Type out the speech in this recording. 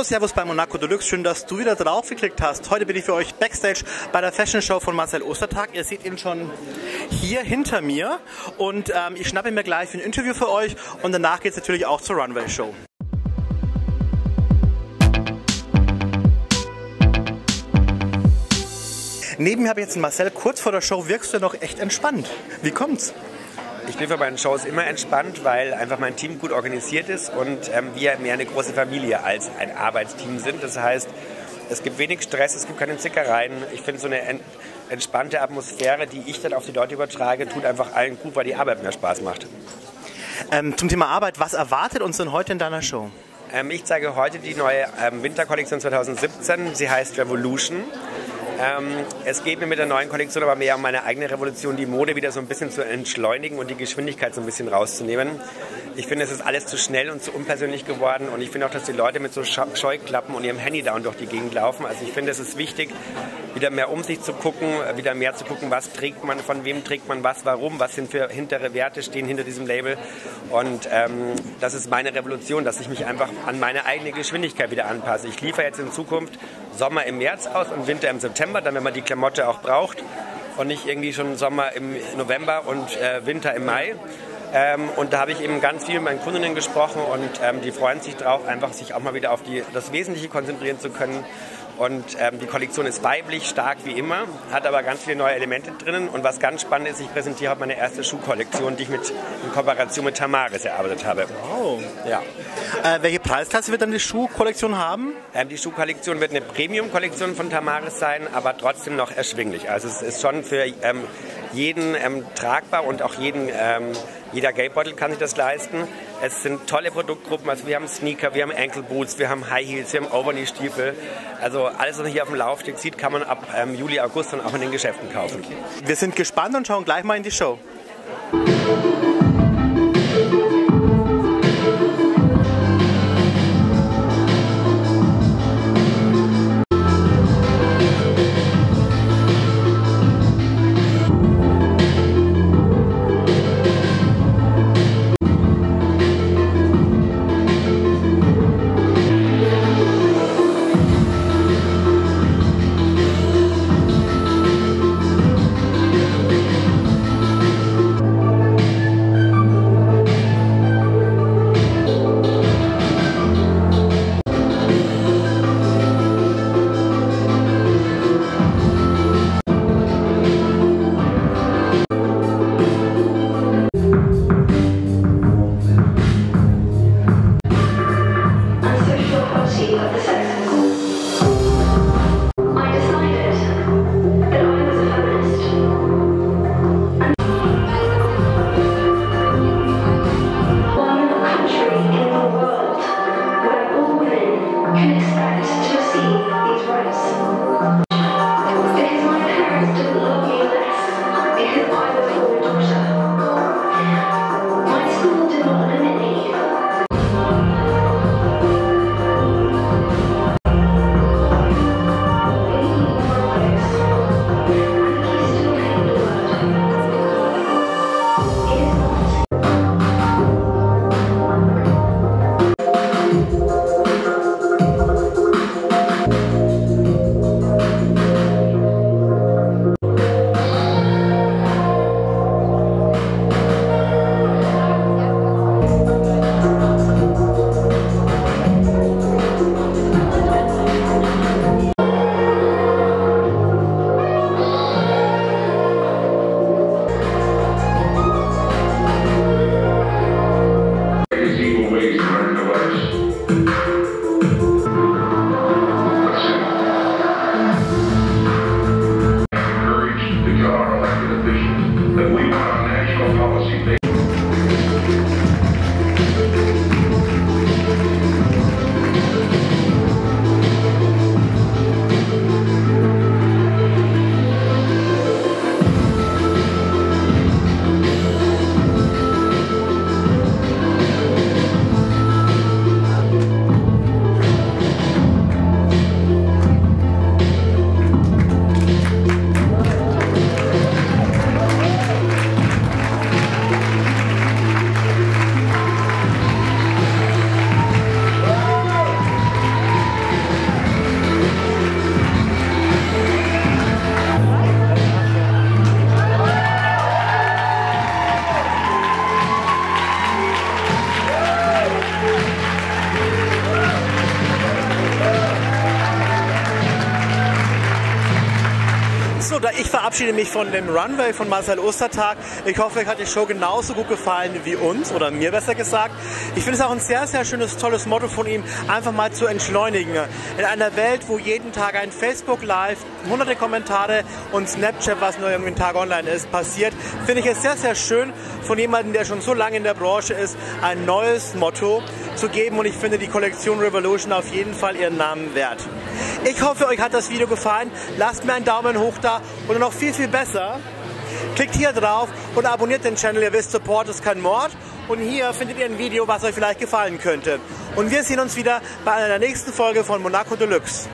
Hallo, Servus bei Monaco Deluxe. Schön, dass du wieder drauf geklickt hast. Heute bin ich für euch Backstage bei der Fashion Show von Marcel Ostertag. Ihr seht ihn schon hier hinter mir. Und ähm, ich schnappe mir gleich ein Interview für euch. Und danach geht es natürlich auch zur Runway Show. Neben mir habe ich jetzt Marcel. Kurz vor der Show wirkst du noch echt entspannt. Wie kommt's? Ich bin für meine Shows immer entspannt, weil einfach mein Team gut organisiert ist und ähm, wir mehr eine große Familie als ein Arbeitsteam sind. Das heißt, es gibt wenig Stress, es gibt keine Zickereien. Ich finde so eine entspannte Atmosphäre, die ich dann auf die Leute übertrage, tut einfach allen gut, weil die Arbeit mehr Spaß macht. Ähm, zum Thema Arbeit, was erwartet uns denn heute in deiner Show? Ähm, ich zeige heute die neue ähm, Winterkollektion 2017. Sie heißt Revolution. Ähm, es geht mir mit der neuen Kollektion aber mehr um meine eigene Revolution, die Mode wieder so ein bisschen zu entschleunigen und die Geschwindigkeit so ein bisschen rauszunehmen. Ich finde, es ist alles zu schnell und zu unpersönlich geworden und ich finde auch, dass die Leute mit so Scheuklappen und ihrem Handy down durch die Gegend laufen. Also ich finde, es ist wichtig, wieder mehr um sich zu gucken, wieder mehr zu gucken, was trägt man, von wem trägt man was, warum, was sind für hintere Werte stehen hinter diesem Label. Und ähm, das ist meine Revolution, dass ich mich einfach an meine eigene Geschwindigkeit wieder anpasse. Ich liefere jetzt in Zukunft Sommer im März aus und Winter im September, dann wenn man die Klamotte auch braucht und nicht irgendwie schon Sommer im November und äh, Winter im Mai. Ähm, und da habe ich eben ganz viel mit meinen Kundinnen gesprochen und ähm, die freuen sich drauf, einfach sich auch mal wieder auf die, das Wesentliche konzentrieren zu können und ähm, die Kollektion ist weiblich, stark wie immer, hat aber ganz viele neue Elemente drinnen. Und was ganz spannend ist, ich präsentiere heute meine erste Schuhkollektion, die ich mit, in Kooperation mit Tamaris erarbeitet habe. Wow. Ja. Äh, welche Preisklasse wird dann die Schuhkollektion haben? Ähm, die Schuhkollektion wird eine Premium-Kollektion von Tamaris sein, aber trotzdem noch erschwinglich. Also es ist schon für ähm, jeden ähm, tragbar und auch jeden, ähm, jeder Geldbeutel kann sich das leisten. Es sind tolle Produktgruppen, also wir haben Sneaker, wir haben Ankle Boots, wir haben High Heels, wir haben Overknee-Stiefel. Also alles, was man hier auf dem Laufsteg sieht, kann man ab ähm, Juli, August dann auch in den Geschäften kaufen. Wir sind gespannt und schauen gleich mal in die Show. So, da ich verabschiede mich von dem Runway von Marcel Ostertag. Ich hoffe, euch hat die Show genauso gut gefallen wie uns, oder mir besser gesagt. Ich finde es auch ein sehr, sehr schönes, tolles Motto von ihm, einfach mal zu entschleunigen. In einer Welt, wo jeden Tag ein Facebook Live, hunderte Kommentare und Snapchat, was nur irgendwie Tag online ist, passiert, finde ich es sehr, sehr schön von jemandem, der schon so lange in der Branche ist, ein neues Motto zu geben und ich finde die Kollektion Revolution auf jeden Fall ihren Namen wert. Ich hoffe, euch hat das Video gefallen. Lasst mir einen Daumen hoch da oder noch viel, viel besser. Klickt hier drauf und abonniert den Channel. Ihr wisst, Support ist kein Mord. Und hier findet ihr ein Video, was euch vielleicht gefallen könnte. Und wir sehen uns wieder bei einer nächsten Folge von Monaco Deluxe.